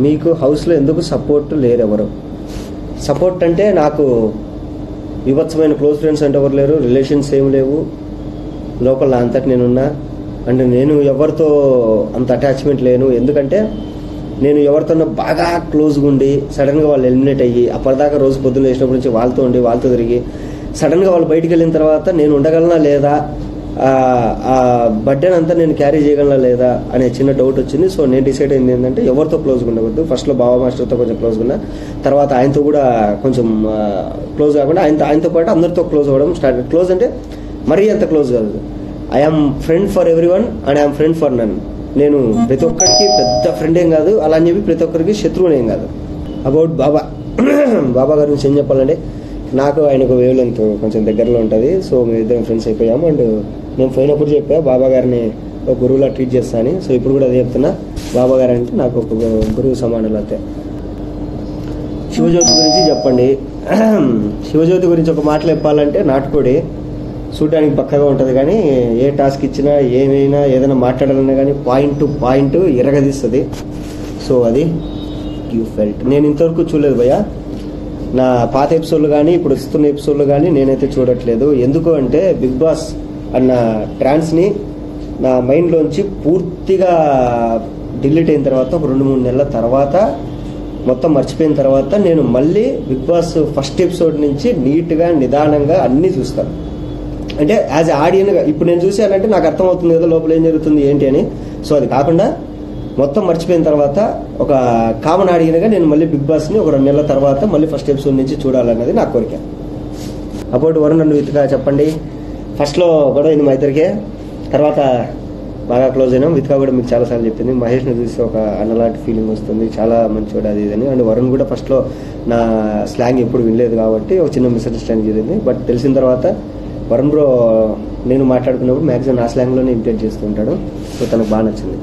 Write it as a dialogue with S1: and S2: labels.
S1: మీకు హౌస్లో ఎందుకు సపోర్ట్ లేరు ఎవరు సపోర్ట్ అంటే నాకు వివత్సమైన క్లోజ్ ఫ్రెండ్స్ అంటే ఎవరు లేరు రిలేషన్స్ ఏం లేవు. లోపల అంతటి నేనున్నా. అండ్ నేను ఎవరితో అంత అటాచ్మెంట్ లేను. ఎందుకంటే నేను ఎవరితోనో బాగా క్లోజ్గా ఉండి సడన్గా వాళ్ళు ఎలిమినేట్ అయ్యి అప్పటిదాకా రోజు పొద్దున్న లేచినప్పటి నుంచి వాళ్ళతో ఉండి వాళ్ళతో తిరిగి సడన్గా వాళ్ళు బయటికి వెళ్ళిన తర్వాత నేను ఉండగలనా లేదా ఆ బర్త్డేని అంతా నేను క్యారీ చేయగలనా లేదా అనే చిన్న డౌట్ వచ్చింది. సో నేను డిసైడ్ అయింది ఏంటంటే ఎవరితో క్లోజ్గా ఉండకూడదు. ఫస్ట్లో బాబా మాస్టర్తో కొంచెం క్లోజ్గా ఉన్నా. తర్వాత ఆయనతో కూడా కొంచెం క్లోజ్ కాకుండా ఆయనతో ఆయనతో పాటు అందరితో క్లోజ్ అవ్వడం స్టార్ట్ క్లోజ్ అంటే మరీ అంత క్లోజ్ కాదు. I'm friend for everyone and I'm friend for none నేను ప్రతి ఒక్కరికి పెద్ద ఫ్రెండ్ ఏం కాదు. అలా అని చెప్పి ప్రతి ఒక్కరికి శత్రువుని ఏం కాదు. అబౌట్ బాబా. బాబా గారి నుంచి ఏం చెప్పాలంటే నాకు ఆయనకు వేవ్లెంత్ కొంచెం దగ్గరలో ఉంటుంది. సో మేము ఇద్దరం ఫ్రెండ్స్ అయిపోయాము. అండ్ నేను పోయినప్పుడు చెప్పా బాబా గారిని ఒక గురువులా ట్రీట్ చేస్తా అని. సో ఇప్పుడు కూడా అదే చెప్తున్నా బాబా గారు అంటే నాకు ఒక గురువు సమానులు అంతే. శివజ్యోతి గురించి చెప్పండి. శివజ్యోతి గురించి ఒక మాటలు చెప్పాలంటే నాటుకోడి చూడడానికి పక్కగా ఉంటుంది కానీ ఏ టాస్క్ ఇచ్చినా ఏమైనా ఏదైనా మాట్లాడాలన్నా కానీ పాయింట్ టు పాయింట్ ఎరగదీస్తుంది సో అది యూ ఫెల్ట్ నేను ఇంతవరకు చూడలేదు భయ్య. నా పాత ఎపిసోడ్లు కానీ ఇప్పుడు వస్తున్న ఎపిసోడ్లు కానీ నేనైతే చూడట్లేదు. ఎందుకు అంటే బిగ్ బాస్ అన్న ట్రాన్స్ని నా మైండ్లోంచి పూర్తిగా డిలీట్ అయిన తర్వాత ఒక రెండు మూడు నెలల తర్వాత మొత్తం మర్చిపోయిన తర్వాత నేను మళ్ళీ బిగ్ బాస్ ఫస్ట్ ఎపిసోడ్ నుంచి నీట్గా నిదానంగా అన్నీ చూస్తాను. అంటే యాజ్ ఆడియన్గా ఇప్పుడు నేను చూశానంటే నాకు అర్థమవుతుంది కదా లోపల ఏం జరుగుతుంది ఏంటి అని. సో అది కాకుండా మొత్తం మర్చిపోయిన తర్వాత ఒక కామన్ ఆడియన్గా నేను మళ్ళీ బిగ్ బాస్ని ఒక రెండు నెలల తర్వాత మళ్ళీ ఫస్ట్ ఎపిసోడ్ నుంచి చూడాలన్నది నా కోరిక. అప్పుడు వరుణ్ నన్ను ఇతగా చెప్పండి. ఫస్ట్లో గొడవ అయింది మా ఇద్దరికే. తర్వాత బాగా క్లోజ్ అయినాం. విత్కా కూడా మీకు చాలాసార్లు చెప్పింది. మహేష్ని చూస్తే ఒక అన్నలాంటి ఫీలింగ్ వస్తుంది. చాలా మంచివాడు అది ఇది అని. అండ్ వరుణ్ కూడా ఫస్ట్లో నా స్లాంగ్ ఎప్పుడు వినలేదు కాబట్టి ఒక చిన్న మిస్అండర్స్టాండింగ్ జరిగింది. బట్ తెలిసిన తర్వాత వరుణ్ బ్రో నేను మాట్లాడుకున్నప్పుడు మ్యాక్సిమం నా స్లాంగ్లోనే ఇంప్లీట్ చేస్తూ ఉంటాడు. సో తనకు బాగా నచ్చింది.